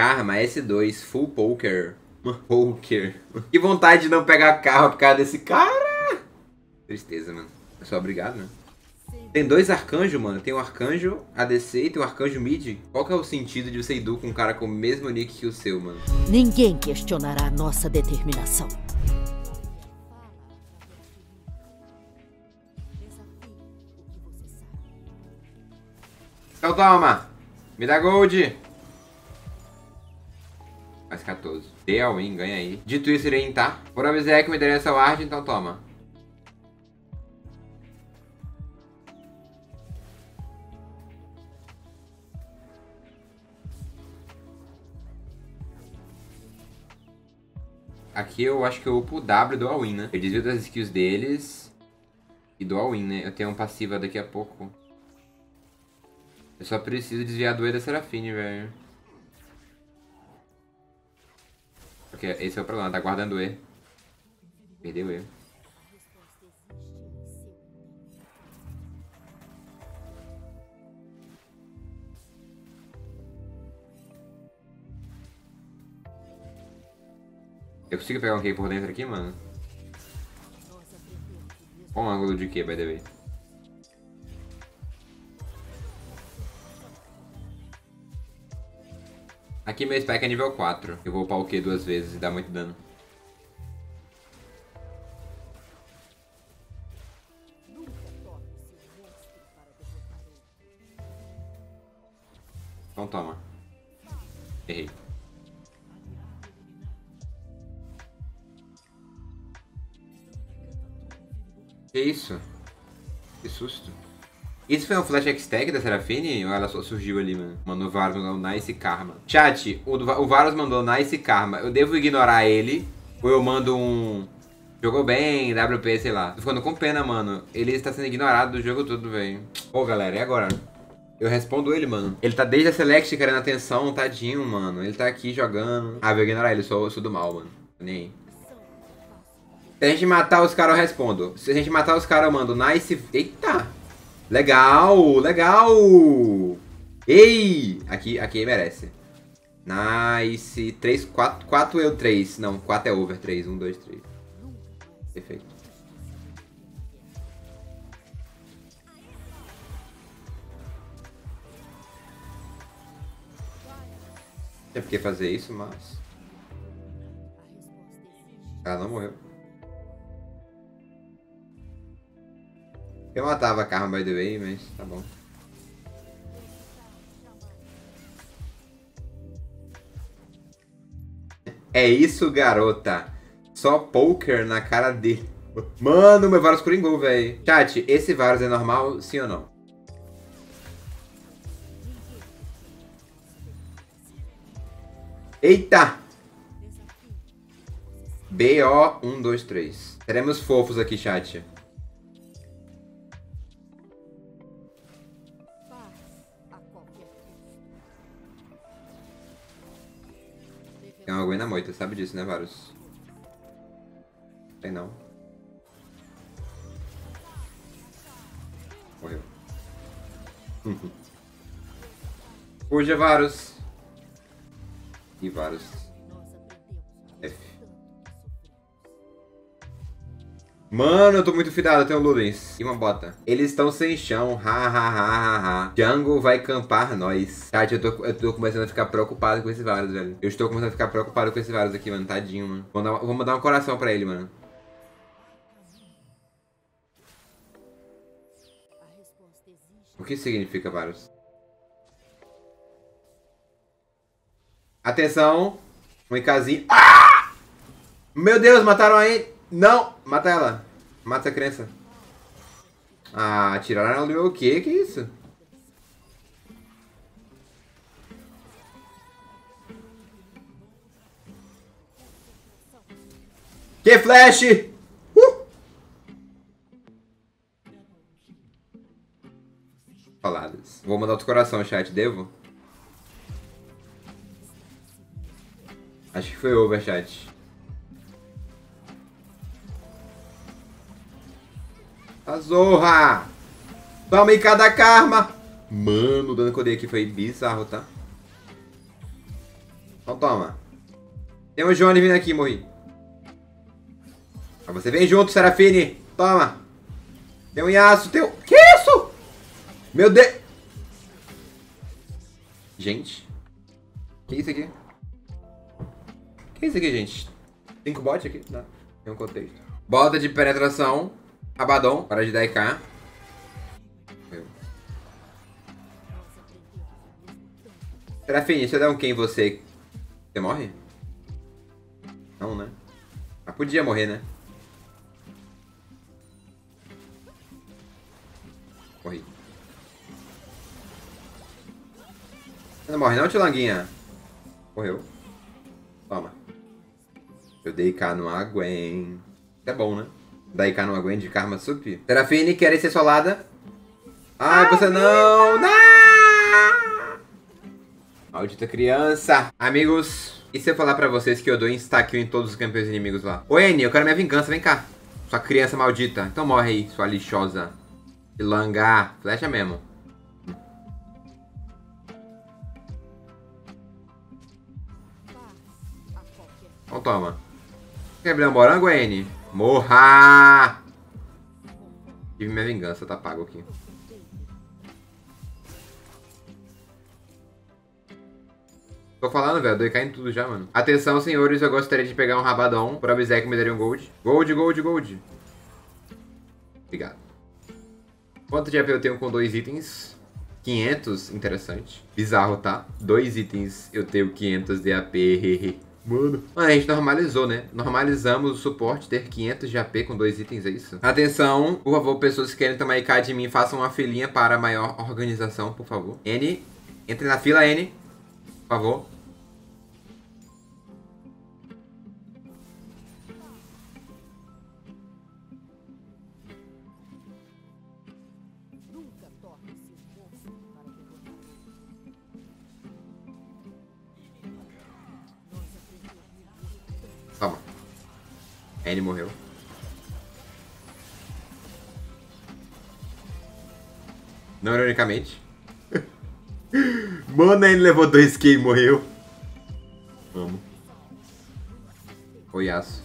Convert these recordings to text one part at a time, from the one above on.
Karma S2, full poker. Poker. Que vontade de não pegar carro por causa desse cara. Tristeza, mano. É só obrigado, né? Tem dois arcanjos, mano. Tem o arcanjo ADC e tem o arcanjo mid. Qual que é o sentido de você ir com um cara com o mesmo nick que o seu, mano? Ninguém questionará nossa determinação. Então toma. Me dá gold. Mais 14. Dê a win, ganha aí. Dito isso, irei tá? Por avisar que me daria essa ward, então toma. Aqui eu acho que eu upo o W do all-in, né? Eu desvio das skills deles e do all-in, né? Eu tenho um passiva daqui a pouco. Eu só preciso desviar do E da Serafine, velho. Porque esse é o problema, tá guardando E. Perdeu E. Eu consigo pegar um Q por dentro aqui, mano? Qual o ângulo de Q, by the way? Aqui meu spec é nível 4. Eu vou upar o Q duas vezes e dá muito dano. Então toma. Errei. Que isso? Que susto. Isso foi um flash X-Tag da Serafine ou ela só surgiu ali, mano? Mano, o Varus mandou Nice Karma. Chat, o, o Varus mandou Nice Karma. Eu devo ignorar ele ou eu mando um... Jogou bem, WP, sei lá. Tô ficando com pena, mano. Ele está sendo ignorado do jogo todo, velho. Pô, galera, e agora? Eu respondo ele, mano. Ele tá desde a Select querendo atenção, tadinho, mano. Ele tá aqui jogando. Ah, vou ignorar ele, sou, sou do mal, mano. Nem aí. Se a gente matar os caras, eu respondo. Se a gente matar os caras, eu mando nice... Eita! Legal, legal! Ei! Aqui, aqui merece. Nice. 3, 4, 4 eu 3. Não, 4 é over 3. 1, 2, 3. Perfeito. Tem por que fazer isso, mas... Ela não morreu. Eu matava a Karma, by the way, mas tá bom. É isso, garota. Só poker na cara dele. Mano, meu Varus coringou, velho. Chat, esse Varus é normal, sim ou não? Eita! BO 1, 2, 3. Teremos fofos aqui, chat. Gwen na moita, sabe disso, né, Varus? Tem não. Morreu. Fuja, Varus. E Varus. Mano, eu tô muito fidado, eu tenho Ludens. E uma bota. Eles estão sem chão. Ha, ha, ha, ha, ha. Jungle vai campar nós. Chat, eu tô, eu tô começando a ficar preocupado com esse Varus, velho. Eu estou começando a ficar preocupado com esse Varus aqui, mano. Tadinho, mano. Vou, dar, vou mandar um coração pra ele, mano. O que significa Varus? Atenção. Um Ikazinho. Ah! Meu Deus, mataram aí. Não, mata ela. Mata essa criança. Ah, tiraram do meu quê? Que isso? Que flash! Uh! Faladas. Vou mandar outro coração, chat. Devo? Acho que foi over, chat. A Zorra! Toma em cada karma! Mano, o dano que eu dei aqui foi bizarro, tá? toma. Tem o Johnny vindo aqui, morri. Mas você vem junto, Serafine. Toma. Tem um Yasuo, tem um... Que isso? Meu Deus. Gente. Que isso aqui? Que isso aqui, gente? Cinco bots aqui? Não. Tem um contexto. Bota de penetração. Rabadon. Para de dar IK. Serafine, se eu der um Q em você, você morre? Não, né? Mas podia morrer, né? Morri. Você não morre não, Tilanguinha? Morreu. Toma. Eu dei K no Aguen. É bom, né? Dei K no Aguen de Karma Sup. Serafine, quer ser solada? Ai, você não! Não! Maldita criança. Amigos, e se eu falar pra vocês que eu dou insta-kill em todos os campeões inimigos lá? Ô, N, eu quero minha vingança, vem cá. Sua criança maldita. Então morre aí, sua lixosa. Langa. Flecha mesmo. Então toma. Quer abrir um morango, N? Morra! Tive minha vingança, tá pago aqui. Tô falando, velho, doi em tudo já, mano. Atenção, senhores, eu gostaria de pegar um rabadão. Por avisar que me daria um gold. Gold, gold, gold. Obrigado. Quanto de AP eu tenho com dois itens? 500, interessante. Bizarro, tá? Dois itens, eu tenho 500 de AP, Mano. A gente normalizou, né? Normalizamos o suporte ter 500 de AP com dois itens, é isso? Atenção, por favor, pessoas que querem tomar IK de mim, façam uma filinha para maior organização, por favor. N, entre na fila, N. Por favor. N morreu. Não ironicamente. Mano, ele levou 2k e morreu. Vamos. Oiaço.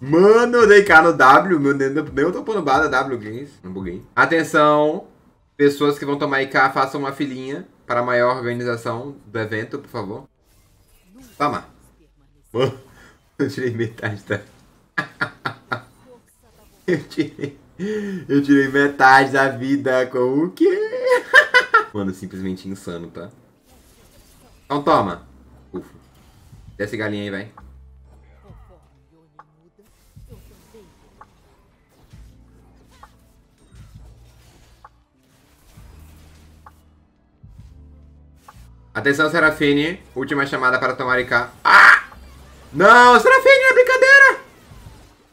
Mano, eu dei K no W. Meu, nem, tô pondo bala W Games. Não buguei. Atenção. Pessoas que vão tomar IK, façam uma filinha para a maior organização do evento, por favor. Toma. Mano, eu tirei metade da... eu tirei... Eu tirei metade da vida com o quê? Mano, simplesmente insano, tá? Então toma. Ufa. Desce galinha aí, vai. Atenção, Serafine. Última chamada para tomar IK. Ah! Não, Serafine, é brincadeira!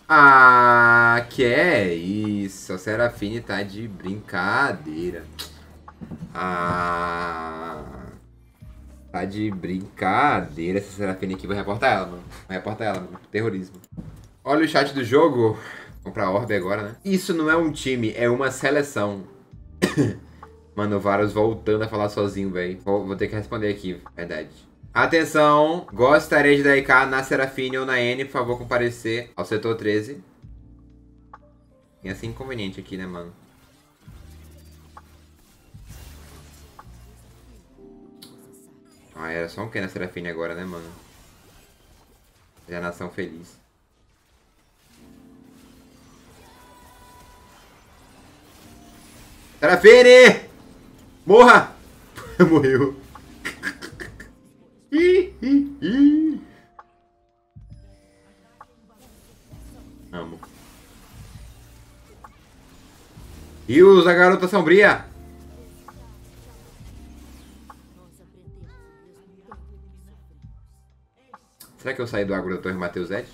Ah, que é isso? A Serafine tá de brincadeira. Ah... Tá de brincadeira essa Serafine aqui. Vou reportar ela, mano. Vou reportar ela, mano. Terrorismo. Olha o chat do jogo. Vou comprar orbe agora, né? Isso não é um time, é uma seleção. Mano, o Varus voltando a falar sozinho, velho. Vou, vou, ter que responder aqui, verdade. Atenção, gostaria de dar IK na Serafine ou na N, por favor, comparecer ao setor 13. Tem assim inconveniente aqui, né, mano? Ah, era só um que na Serafine agora, né, mano? Já nação feliz. Serafine! Morra! Morreu. Amo. E usa a garota sombria. Será que eu saí do agro da Torre Mateus Ed?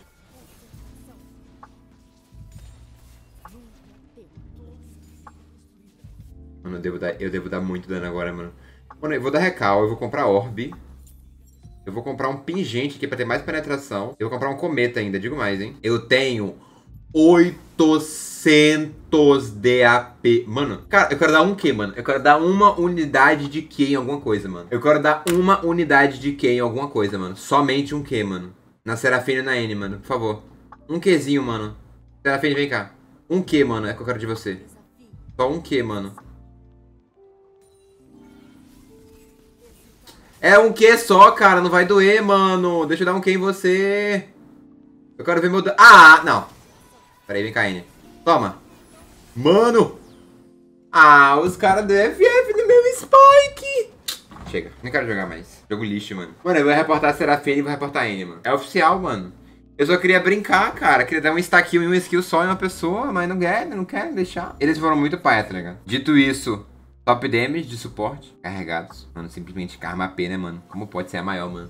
Devo, dar, eu devo dar muito dano agora, mano. Mano, eu vou dar recal, eu vou comprar orb. Eu vou comprar um pingente aqui pra ter mais penetração. Eu vou comprar um cometa ainda, digo mais, hein. Eu tenho 800 DAP. Mano, cara, eu quero dar um Q, mano. Eu quero dar uma unidade de Q em alguma coisa, mano. Eu quero dar uma unidade de Q em alguma coisa, mano. Somente um Q, mano. Na Serafine e na N, mano. Por favor. Um Qzinho, mano. Serafine, vem cá. Um Q, mano. É que eu quero de você. Só um Q, mano. É um Q só, cara. Não vai doer, mano. Deixa eu dar um Q em você. Eu quero ver meu... Ah, não. Peraí, vem cá, N. Toma. Mano. Ah, os caras do FF no meu Spike. Chega. Não quero jogar mais. Jogo lixo, mano. Mano, eu vou reportar Serafine e vou reportar N, mano. É oficial, mano. Eu só queria brincar, cara. Queria dar um stack e um skill só em uma pessoa, mas não quer, não quer deixar. Eles foram muito paia, tá ligado? Dito isso, Top damage de suporte carregados. Mano, simplesmente karma P, né, mano? Como pode ser a maior, mano?